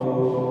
Oh.